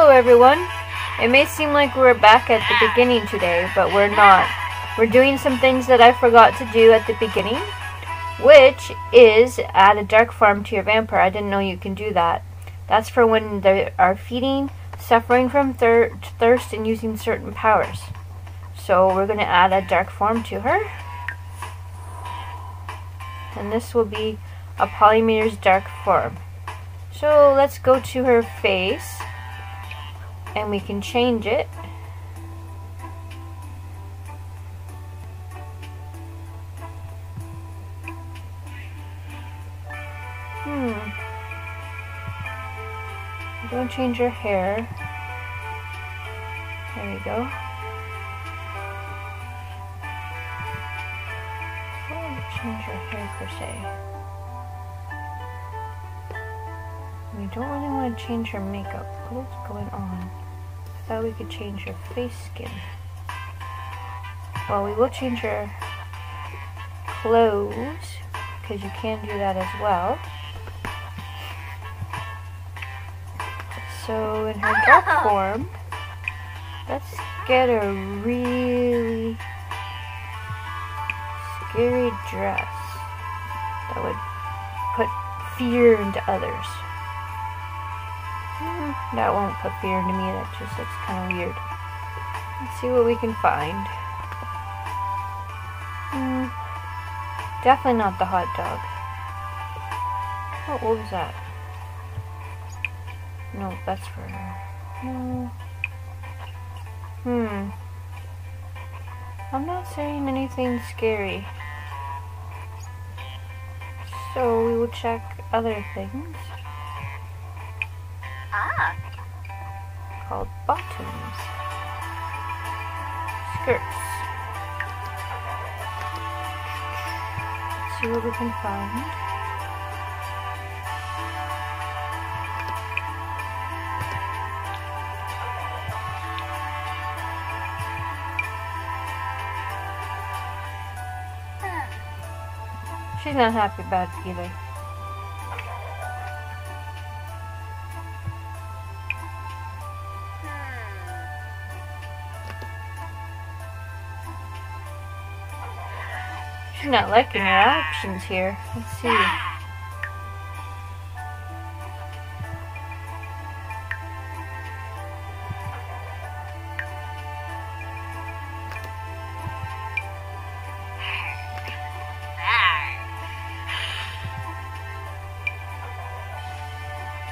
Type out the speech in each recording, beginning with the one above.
Hello everyone! It may seem like we're back at the beginning today, but we're not. We're doing some things that I forgot to do at the beginning, which is add a dark form to your vampire. I didn't know you can do that. That's for when they are feeding, suffering from thir thirst, and using certain powers. So we're going to add a dark form to her. And this will be Apollymi's dark form. So let's go to her face and we can change it. Hmm. Don't change your hair. There we go. Change her hair per se. We don't really want to change your makeup. What's going on? Thought we could change her face skin. Well, we will change her clothes, because you can do that as well. So in her dark form, let's get a really scary dress that would put fear into others. That won't put fear into me, that just looks kind of weird. Let's see what we can find. Hmm. Definitely not the hot dog. Oh, what was that? No, that's for her. Hmm. Hmm. I'm not saying anything scary. So we will check other things. Called bottoms. Skirts. Let's see what we can find. She's not happy about it either. She's not liking her options here. Let's see.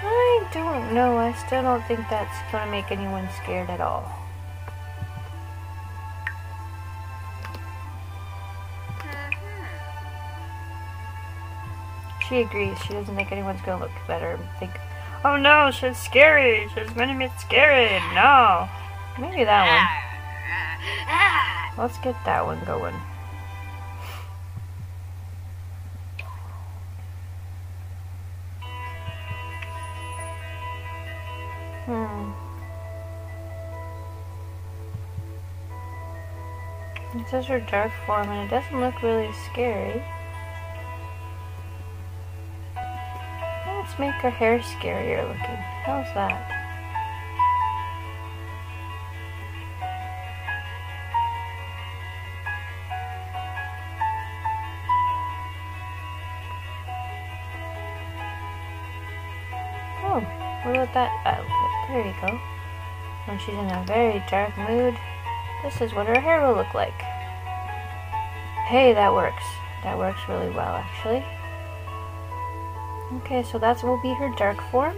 I don't know. I still don't think that's going to make anyone scared at all. She agrees. She doesn't think anyone's gonna look better think, oh no, she's scary. She's gonna be scary. No. Maybe that one. Let's get that one going. Hmm. This is her dark form and it doesn't look really scary. Make her hair scarier looking. How's that? Oh, what about that outfit? There you go. When she's in a very dark mood, this is what her hair will look like. Hey, that works. That works really well, actually. Okay, so that will be her dark form.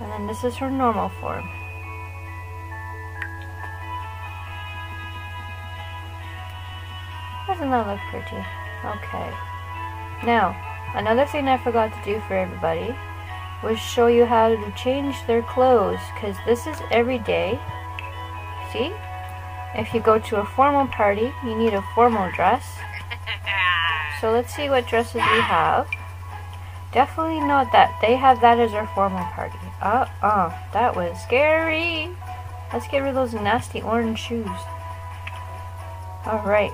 And then this is her normal form. Doesn't that look pretty? Okay. Now, another thing I forgot to do for everybody was show you how to change their clothes because this is every day. See? If you go to a formal party, you need a formal dress. So let's see what dresses we have. Definitely not that. They have that as our formal party. Uh-uh. That was scary. Let's get rid of those nasty orange shoes. Alright.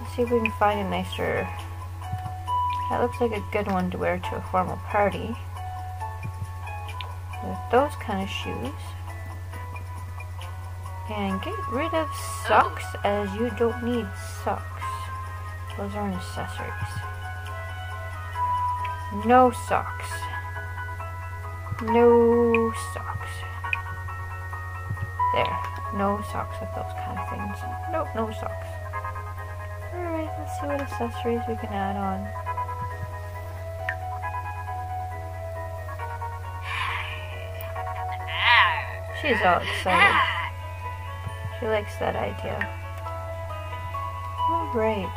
Let's see if we can find a nicer... That looks like a good one to wear to a formal party. with those kind of shoes. And get rid of socks as you don't need socks. Those are accessories. No socks. No socks. There. No socks with those kind of things. Nope, no socks. Alright, let's see what accessories we can add on. She's all excited. She likes that idea. Alright.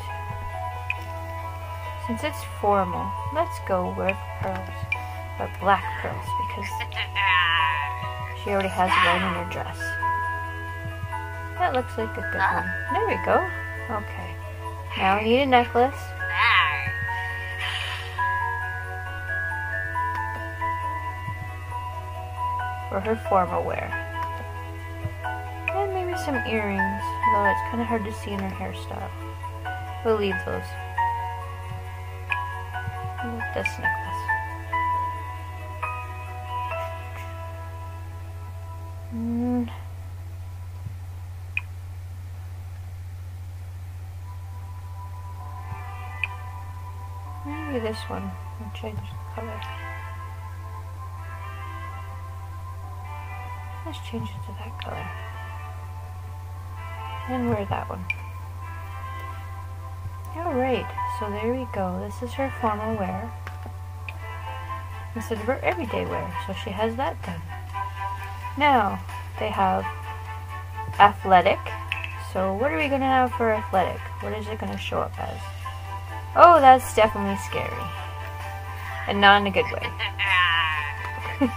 Since it's formal, let's go with pearls. But black pearls, because she already has one in her dress. That looks like a good one. There we go. Okay. Now we need a necklace. For her formal wear. And some earrings, though it's kind of hard to see in her hairstyle. We'll leave those. This necklace. Mm. Maybe this one. I'll change the color. Let's change it to that color. And wear that one. Alright, so there we go. This is her formal wear. Instead of her everyday wear. So she has that done. Now, they have athletic. So what are we going to have for athletic? What is it going to show up as? Oh, that's definitely scary. And not in a good way.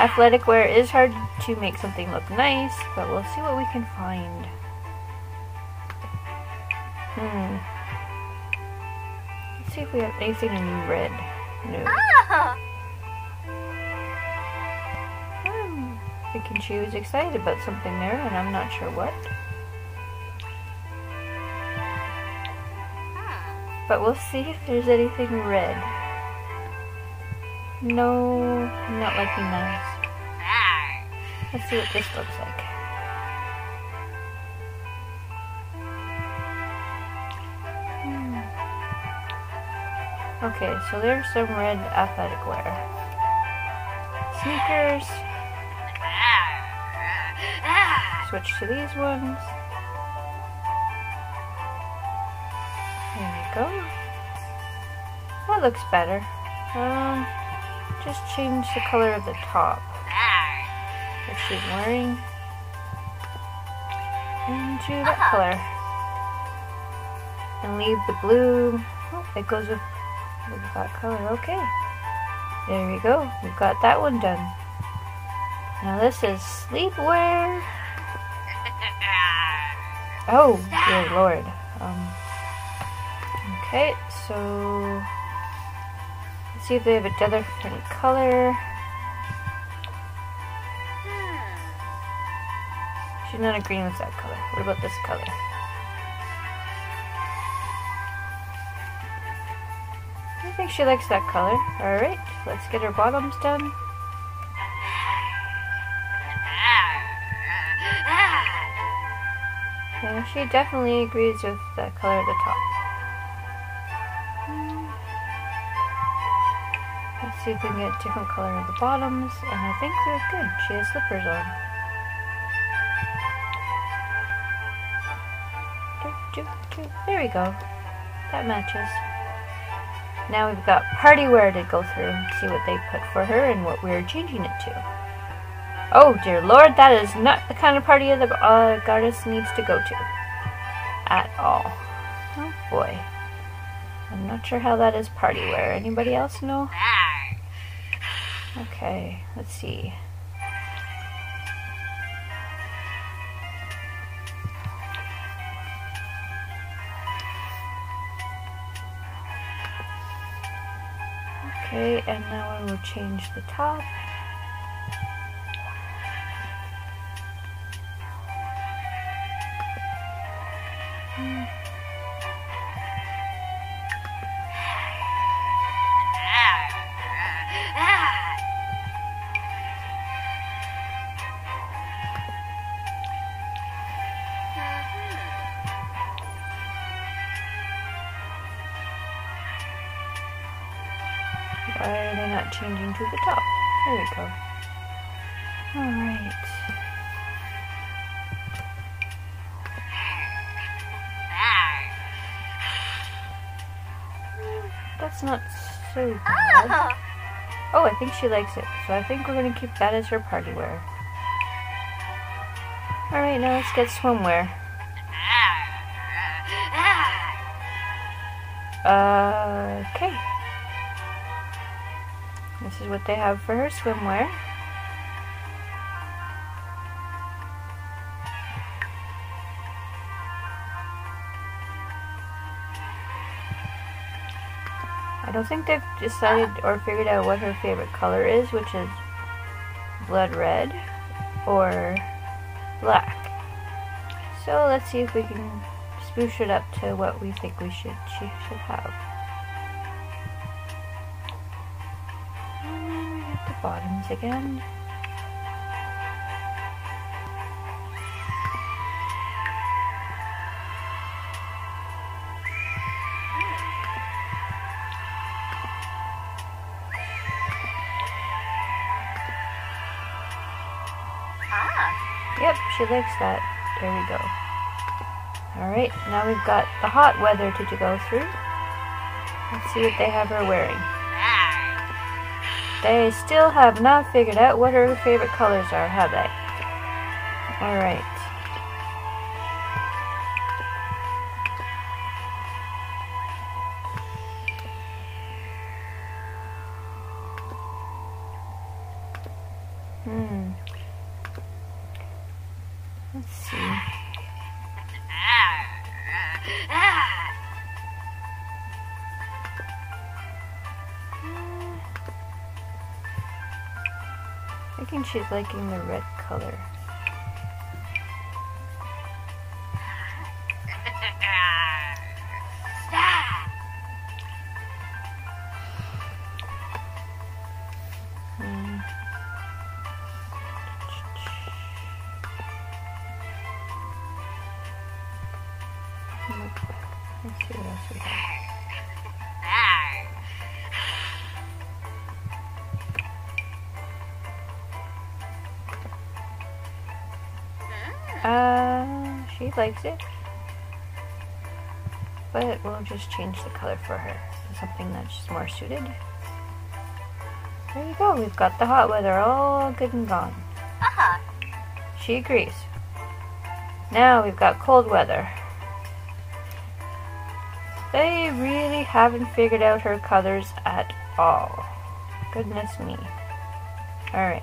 athletic wear is hard to make something look nice, but we'll see what we can find. Hmm. Let's see if we have anything in red. No. Ah! thinking she was excited about something there, and I'm not sure what. But we'll see if there's anything red. No, I'm not liking those. Let's see what this looks like. Okay, so there's some red athletic wear. Sneakers. Switch to these ones. There we go. That looks better. Um, just change the color of the top that she's wearing into that color. And leave the blue. Oh, it goes with, with that color. Okay. There we go. We've got that one done. Now this is sleepwear. Oh, dear lord. Um, okay, so let's see if they have a different color. She's not agreeing with that color. What about this color? Think she likes that color. Alright, let's get her bottoms done. Yeah, she definitely agrees with the color of the top. Let's see if we can get a different color of the bottoms, and I think they're good. She has slippers on. There we go. That matches. Now we've got party wear to go through and see what they put for her and what we're changing it to. Oh dear lord, that is not the kind of party the uh, goddess needs to go to. At all. Oh boy. I'm not sure how that is party wear. Anybody else know? Okay, let's see. Okay, and now I will change the top. Why not changing to the top? There we go. Alright. That's not so bad. Oh, I think she likes it. So I think we're going to keep that as her party wear. Alright, now let's get swimwear. Uh, okay. This is what they have for her swimwear. I don't think they've decided or figured out what her favorite color is, which is blood red or black. So let's see if we can spruce it up to what we think we should she should have. Bottoms again. Ah. Yep, she likes that. There we go. Alright, now we've got the hot weather to go through. Let's see what they have her wearing. They still have not figured out what her favorite colors are, have they? Alright. Hmm. Thinking she's liking the red color. Hmm. Let's see what else we have. She likes it. But we'll just change the color for her to something that's more suited. There you go, we've got the hot weather all good and gone. Uh-huh. She agrees. Now we've got cold weather. They really haven't figured out her colors at all. Goodness me. Alright.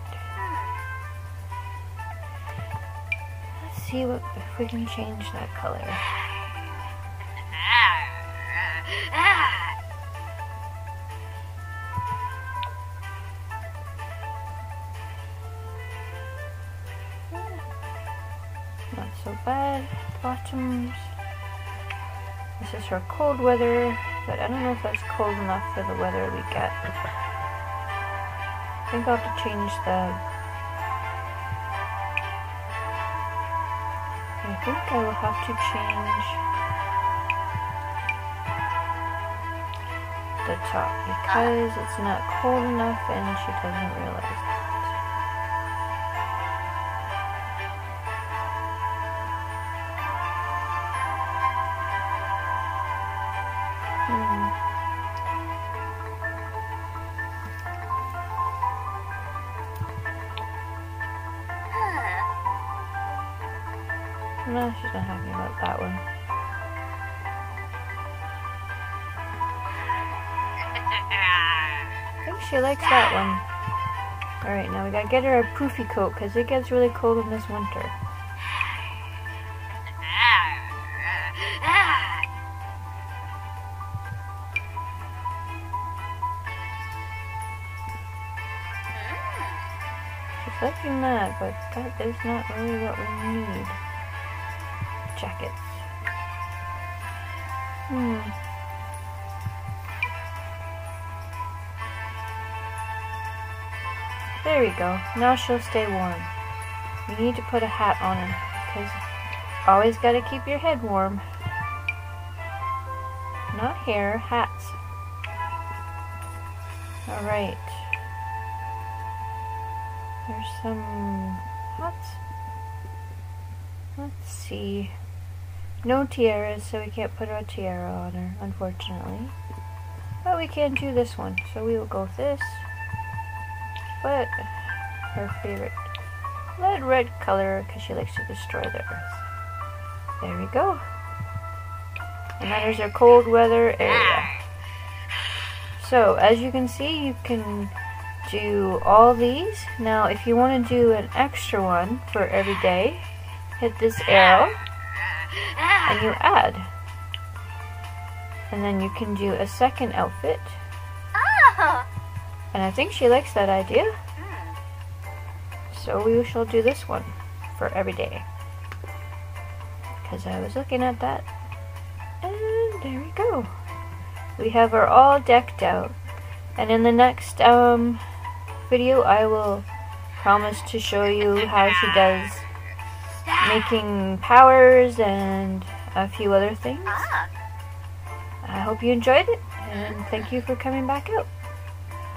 See what if we can change that color. Not so bad. Bottoms. This is for cold weather, but I don't know if that's cold enough for the weather we get. I think I'll have to change the. Think I will have to change the top because it's not cold enough and she doesn't realize that. She likes that one. Alright, now we gotta get her a poofy coat because it gets really cold in this winter. She's liking that, but that is not really what we need. Jackets. Hmm. There we go. Now she'll stay warm. You need to put a hat on her, because always gotta keep your head warm. Not hair, hats. Alright. There's some hats. Let's see. No tiaras, so we can't put a tiara on her, unfortunately. But we can do this one, so we will go with this. But her favorite lead red color, because she likes to destroy the earth. There we go. And then there's our cold weather area. So, as you can see, you can do all these. Now, if you want to do an extra one for every day, hit this arrow and you add. And then you can do a second outfit. And I think she likes that idea. So we shall do this one for every day. Because I was looking at that. And there we go. We have her all decked out. And in the next um, video I will promise to show you how she does making powers and a few other things. I hope you enjoyed it and thank you for coming back out.